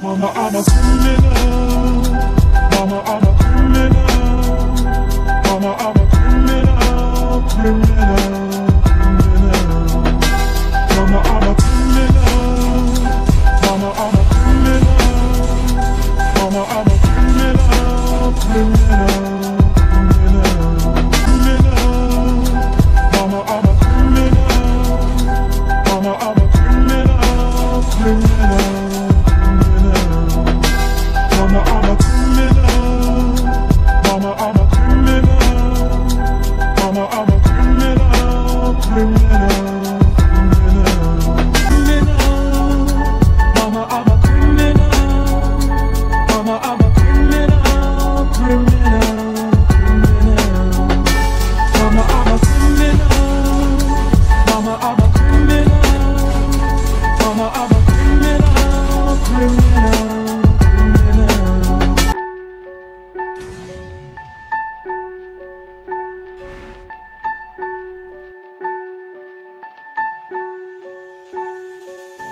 Mama, I'm a criminal. Mama, I'm a criminal. Mama, I'm a criminal, criminal. Mama, I'm a criminal. Mama, I'm a criminal. Mama, I'm a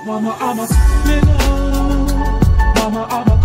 Mama, I'm a criminal. Mama, I'm a